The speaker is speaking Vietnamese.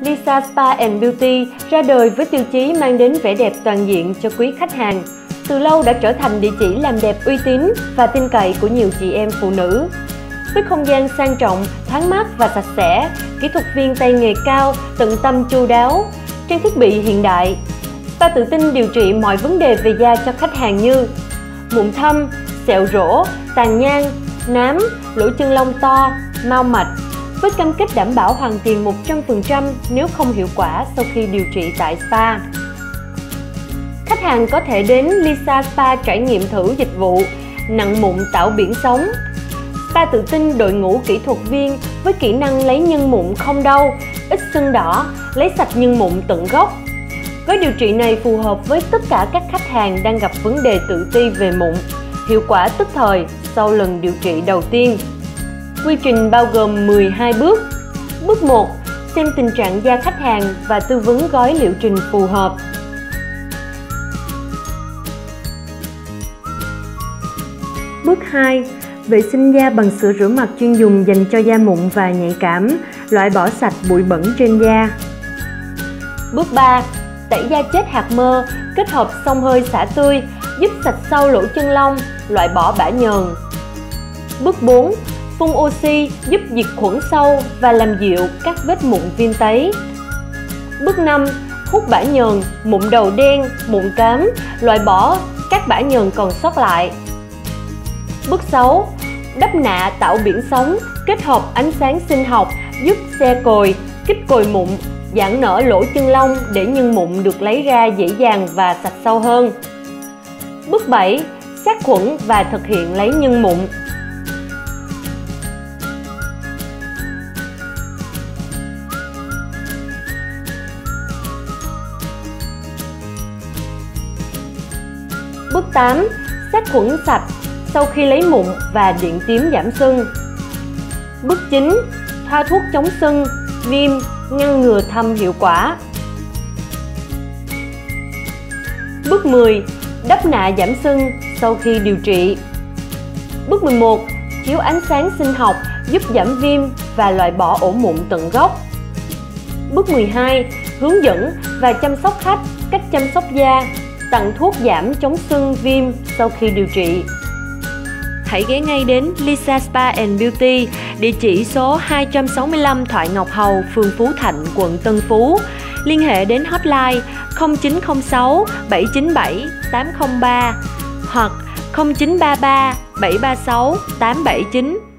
Lisa Spa and Beauty ra đời với tiêu chí mang đến vẻ đẹp toàn diện cho quý khách hàng. Từ lâu đã trở thành địa chỉ làm đẹp uy tín và tin cậy của nhiều chị em phụ nữ. Với không gian sang trọng, thoáng mát và sạch sẽ, kỹ thuật viên tay nghề cao, tận tâm chu đáo, trang thiết bị hiện đại. Spa tự tin điều trị mọi vấn đề về da cho khách hàng như mụn thâm, sẹo rỗ, tàn nhang, nám, lỗ chân lông to, mau mạch, với cam kết đảm bảo hoàn tiền 100% nếu không hiệu quả sau khi điều trị tại spa. Khách hàng có thể đến Lisa Spa trải nghiệm thử dịch vụ nặng mụn tạo biển sống. Spa tự tin đội ngũ kỹ thuật viên với kỹ năng lấy nhân mụn không đau, ít sưng đỏ, lấy sạch nhân mụn tận gốc. Gói điều trị này phù hợp với tất cả các khách hàng đang gặp vấn đề tự ti về mụn, hiệu quả tức thời sau lần điều trị đầu tiên. Quy trình bao gồm 12 bước. Bước 1. Xem tình trạng da khách hàng và tư vấn gói liệu trình phù hợp. Bước 2. Vệ sinh da bằng sữa rửa mặt chuyên dùng dành cho da mụn và nhạy cảm, loại bỏ sạch bụi bẩn trên da. Bước 3. Tẩy da chết hạt mơ, kết hợp xông hơi xả tươi, giúp sạch sâu lỗ chân lông, loại bỏ bã nhờn. Bước 4 phun oxy giúp diệt khuẩn sâu và làm dịu các vết mụn viêm tấy. Bước 5. Hút bã nhờn, mụn đầu đen, mụn cám, loại bỏ các bã nhờn còn sót lại. Bước 6. Đắp nạ tạo biển sống, kết hợp ánh sáng sinh học giúp xe cồi, kích cồi mụn, giãn nở lỗ chân lông để nhân mụn được lấy ra dễ dàng và sạch sâu hơn. Bước 7. Sát khuẩn và thực hiện lấy nhân mụn Bước 8. Sát khuẩn sạch sau khi lấy mụn và điện tím giảm sưng. Bước 9. Thoa thuốc chống sưng, viêm, ngăn ngừa thâm hiệu quả. Bước 10. Đắp nạ giảm sưng sau khi điều trị. Bước 11. Chiếu ánh sáng sinh học giúp giảm viêm và loại bỏ ổ mụn tận gốc. Bước 12. Hướng dẫn và chăm sóc khách cách chăm sóc da tặng thuốc giảm chống sưng viêm sau khi điều trị. Hãy ghé ngay đến Lisa Spa and Beauty, địa chỉ số 265 Thoại Ngọc Hầu, phường Phú Thạnh, quận Tân Phú. Liên hệ đến hotline 0906 797 803 hoặc 0933 736 879